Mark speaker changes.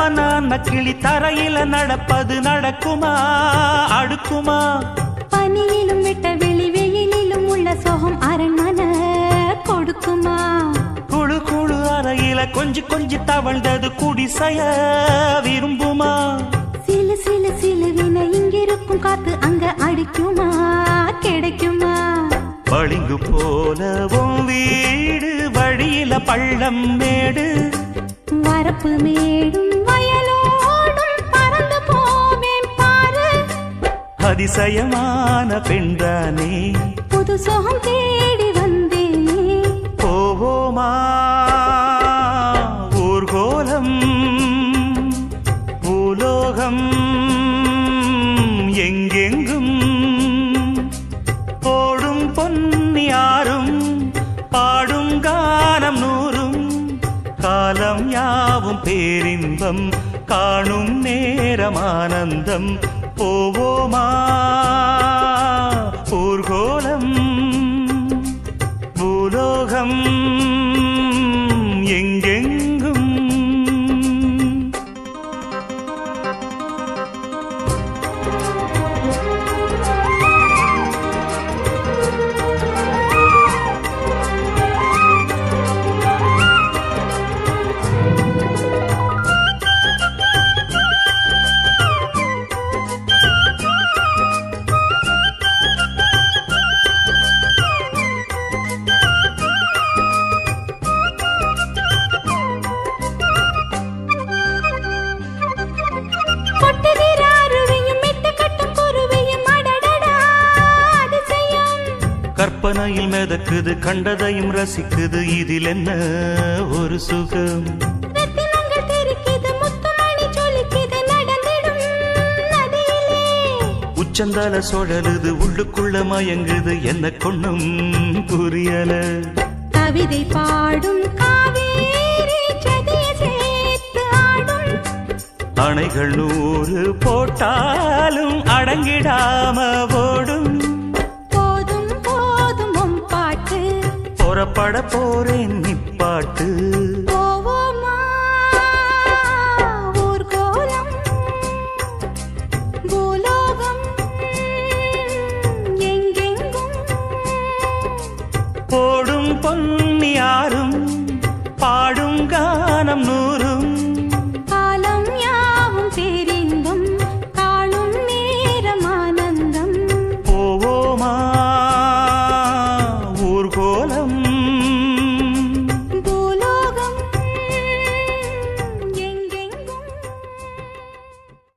Speaker 1: வண்ண கிளி தரையில நடப்பது நடக்குமா? அடுக்குமா?
Speaker 2: பனியிலும் விட்ட வெளி வெயிலிலும் உள்ள சோகம் அரண்மனை கொடுக்குமா?
Speaker 1: குழு குழு அறையில கொஞ்சி கொஞ்சி தவழ்ந்தது குடிசைய விரும்புமா?
Speaker 2: சிலு சிலு சிலுவின இங்கிருக்கும் காத்து அங்க அடிக்குமா? கிடைக்குமா?
Speaker 1: பளிங்கு போலவும் வீடு வழியில பள்ளம் மேடு.
Speaker 2: வரப்பு மேடும்
Speaker 1: அதிசயமான பெண்தானே.
Speaker 2: புது சோகம் தேடி வந்தேனே.
Speaker 1: போவோமா? ஊர்கோலம் பூலோகம் எங்கெங்கும்? ஓடும் பொன்னியாரும் பாடும் கானம் நூறும் காலம் யாவும் பேரின்பம் காணும் நேரம் ஆனந்தம் போவோமா? ஊர்கோலம் பூலோகம்
Speaker 2: எங்கெங்க
Speaker 1: கற்பனையில் மிதக்குது கண்டதையும் ரசிக்குது. இதில் என்ன ஒரு சுகம்? உச்சந்தால சுழலுது உள்ளுக்குள்ள மயங்குது. என்ன கொண்ணும் புரியல.
Speaker 2: கவிதை பாடும்
Speaker 1: அணைகள் நூறு போட்டாலும் அடங்கிடாம போறப்பட போறேன் நிப்பாட்டு.
Speaker 2: போடும் பொன்னி யாரும்
Speaker 1: பாடும் கானம் நூறும் காலம் யாவும் தெரிந்தும் காணும் நேரம் ஆனந்தம்.